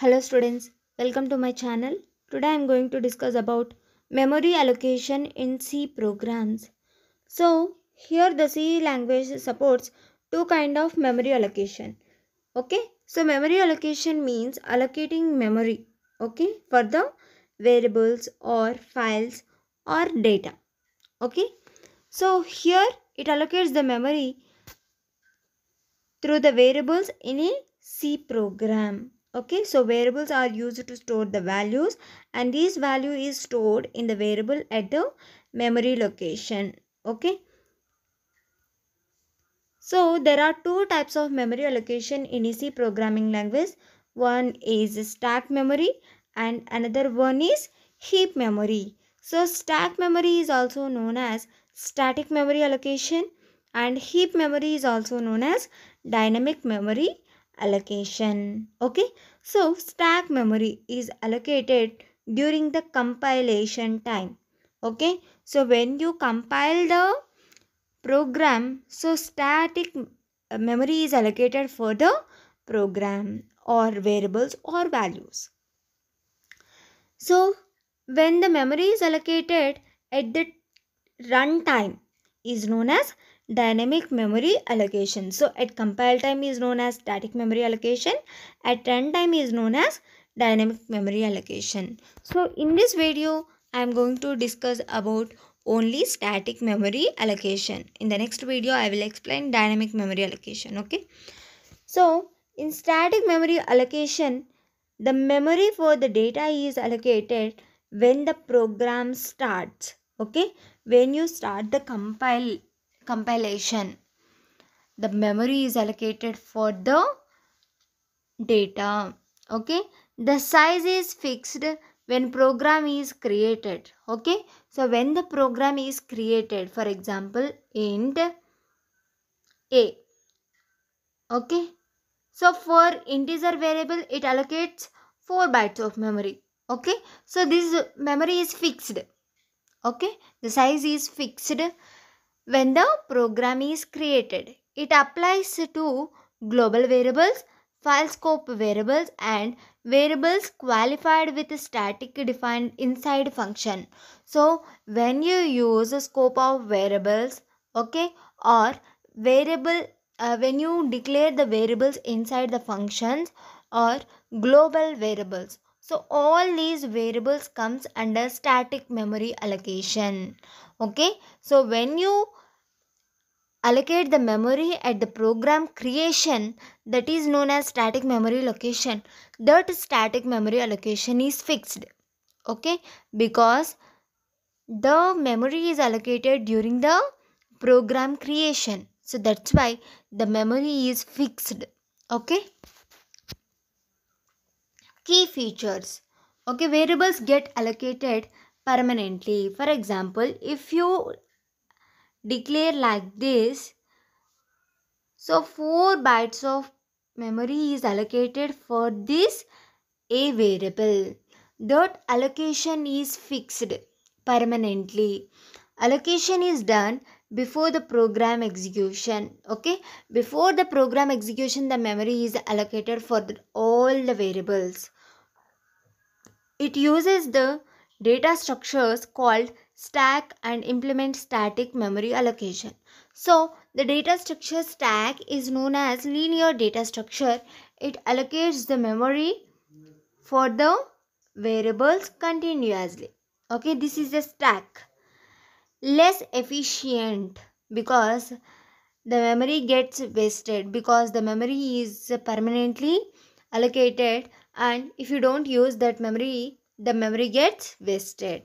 Hello students, welcome to my channel. Today I am going to discuss about memory allocation in C programs. So here the C language supports two kind of memory allocation. Okay, so memory allocation means allocating memory okay for the variables or files or data. Okay, so here it allocates the memory through the variables in a C program okay so variables are used to store the values and this value is stored in the variable at the memory location. Okay. So there are two types of memory allocation in C programming language. One is stack memory and another one is heap memory. So stack memory is also known as static memory allocation and heap memory is also known as dynamic memory allocation. Okay so stack memory is allocated during the compilation time. Okay? So when you compile the program so static uh, memory is allocated for the program or variables or values. So when the memory is allocated at the runtime is known as dynamic memory allocation. So at compile time is known as static memory allocation. At runtime is known as dynamic memory allocation. So in this video I am going to discuss about only static memory allocation. In the next video I will explain dynamic memory allocation. Okay. So in static memory allocation the memory for the data is allocated when the program starts. Okay. When you start the compile compilation the memory is allocated for the data okay? The size is fixed when program is created okay? So when the program is created for example int a okay? So for integer variable it allocates 4 bytes of memory okay? So this memory is fixed okay the size is fixed when the program is created. It applies to global variables, file scope variables and variables qualified with static defined inside function. So when you use a scope of variables okay or variable uh, when you declare the variables inside the functions or global variables so all these variables comes under static memory allocation. Okay? So when you allocate the memory at the program creation that is known as static memory location that static memory allocation is fixed. Okay? Because the memory is allocated during the program creation. So that's why the memory is fixed. Okay key features. Okay variables get allocated permanently. For example if you declare like this so 4 bytes of memory is allocated for this a variable. Dot allocation is fixed permanently. Allocation is done before the program execution. Okay before the program execution the memory is allocated for the, all the variables it uses the data structures called stack and implement static memory allocation. So the data structure stack is known as linear data structure. It allocates the memory for the variables continuously. Okay, this is a stack. Less efficient because the memory gets wasted because the memory is permanently allocated and if you don't use that memory the memory gets wasted.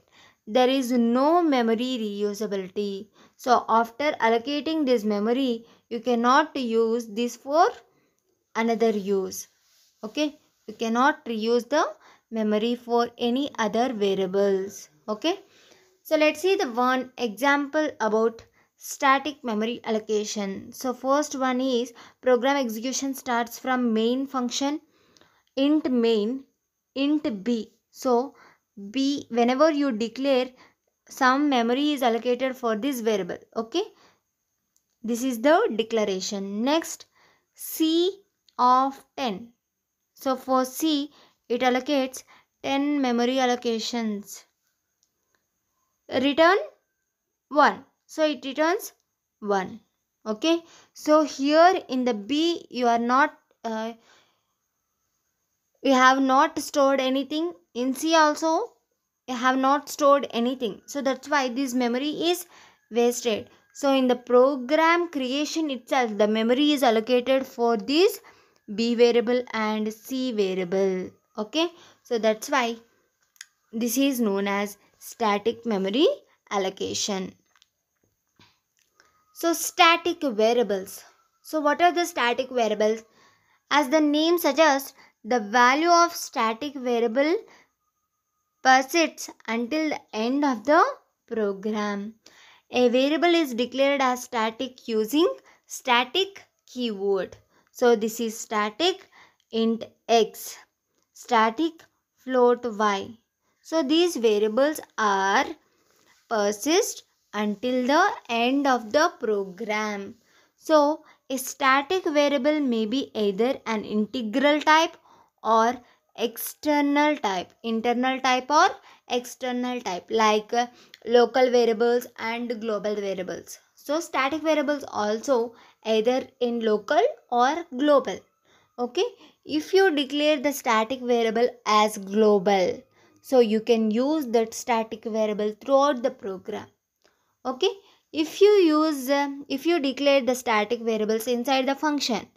There is no memory reusability. So after allocating this memory you cannot use this for another use. Okay? You cannot reuse the memory for any other variables. Okay? So let's see the one example about static memory allocation. So first one is program execution starts from main function int main int b. So b whenever you declare some memory is allocated for this variable okay? This is the declaration. Next c of 10 so for c it allocates 10 memory allocations. Return 1 so it returns 1 okay? So here in the b you are not uh, you have not stored anything. In c also have not stored anything. So that's why this memory is wasted. So in the program creation itself the memory is allocated for this b variable and c variable. Okay? So that's why this is known as static memory allocation. So static variables. So what are the static variables? As the name suggests the value of static variable persists until the end of the program a variable is declared as static using static keyword so this is static int x static float y. So these variables are persist until the end of the program. So a static variable may be either an integral type or external type internal type or external type like uh, local variables and global variables. So static variables also either in local or global. Okay? If you declare the static variable as global so you can use that static variable throughout the program. Okay? If you use uh, if you declare the static variables inside the function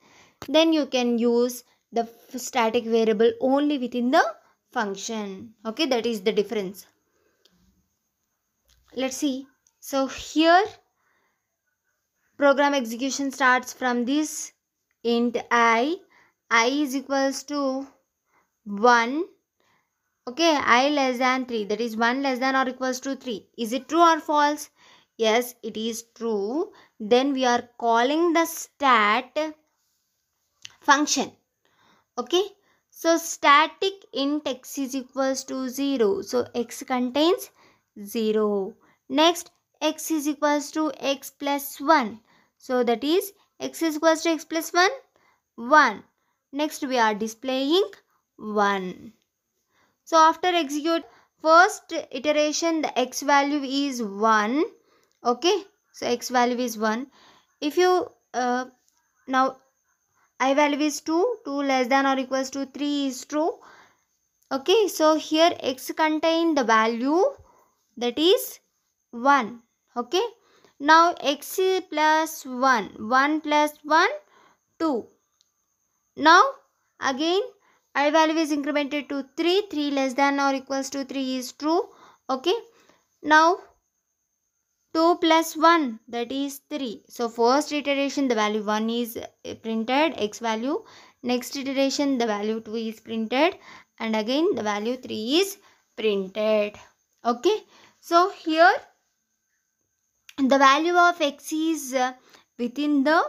then you can use the static variable only within the function. Okay that is the difference. Let's see. So here program execution starts from this int i. i is equals to 1 okay i less than 3 that is 1 less than or equals to 3 is it true or false? Yes it is true. Then we are calling the stat function okay so static int x is equals to 0 so x contains 0 next x is equals to x plus 1 so that is x is equals to x plus 1 1 Next we are displaying 1. So after execute first iteration the x value is 1. Okay. So x value is 1. If you uh, now i value is 2. 2 less than or equals to 3 is true. Okay. So here x contain the value that is 1. Okay. Now x plus 1. 1 plus 1 2 now again i value is incremented to 3. 3 less than or equals to 3 is true. Okay. Now 2 plus 1 that is 3. So first iteration the value 1 is printed x value. Next iteration the value 2 is printed and again the value 3 is printed. Okay. So here the value of x is uh, within the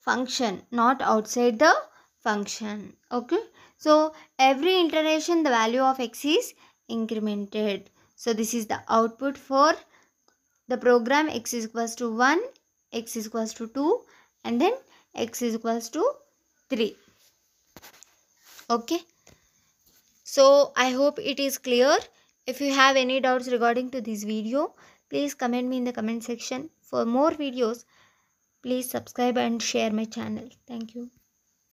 function not outside the function okay so every iteration the value of x is incremented so this is the output for the program x is equals to 1 x is equals to 2 and then x is equals to 3 okay? So i hope it is clear. If you have any doubts regarding to this video please comment me in the comment section. For more videos please subscribe and share my channel. Thank you